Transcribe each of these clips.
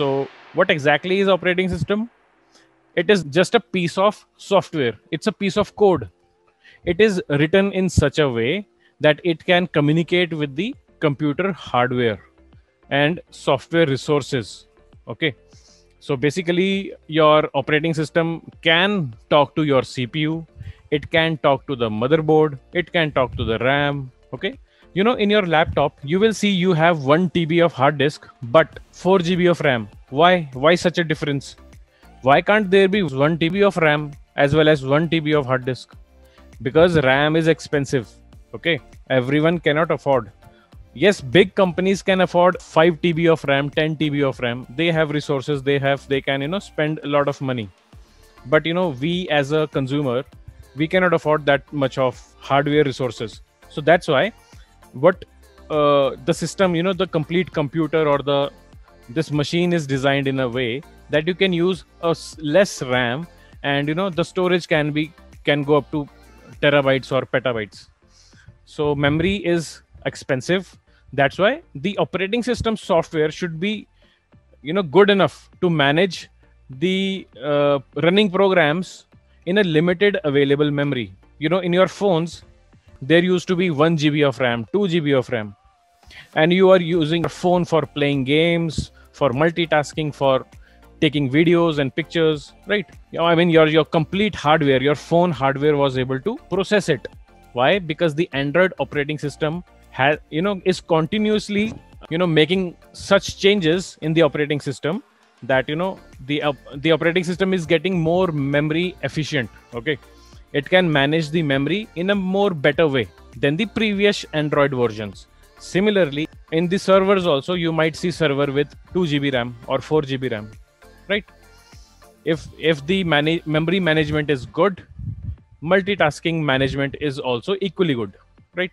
So, what exactly is operating system? It is just a piece of software. It's a piece of code. It is written in such a way that it can communicate with the computer hardware and software resources. Okay. So basically, your operating system can talk to your CPU, it can talk to the motherboard, it can talk to the RAM. Okay you know in your laptop you will see you have 1 tb of hard disk but 4 gb of ram. Why? Why such a difference? Why can't there be 1 tb of ram as well as 1 tb of hard disk? Because ram is expensive okay? Everyone cannot afford. Yes big companies can afford 5 tb of ram 10 tb of ram. They have resources they have they can you know spend a lot of money. But you know we as a consumer we cannot afford that much of hardware resources. So that's why what uh, the system you know the complete computer or the this machine is designed in a way that you can use a less ram and you know the storage can be can go up to terabytes or petabytes. So memory is expensive. That's why the operating system software should be you know good enough to manage the uh, running programs in a limited available memory. You know in your phones there used to be 1 GB of RAM, 2 GB of RAM, and you are using a phone for playing games, for multitasking, for taking videos and pictures, right? I mean, your your complete hardware, your phone hardware was able to process it. Why? Because the Android operating system has, you know, is continuously, you know, making such changes in the operating system that you know the uh, the operating system is getting more memory efficient. Okay it can manage the memory in a more better way than the previous android versions. Similarly in the servers also you might see server with 2 gb ram or 4 gb ram right? If if the memory management is good multitasking management is also equally good right?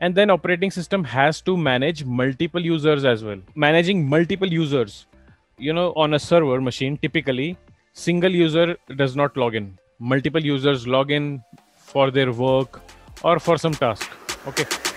And then operating system has to manage multiple users as well. Managing multiple users you know on a server machine typically single user does not log in multiple users log in for their work or for some task. Okay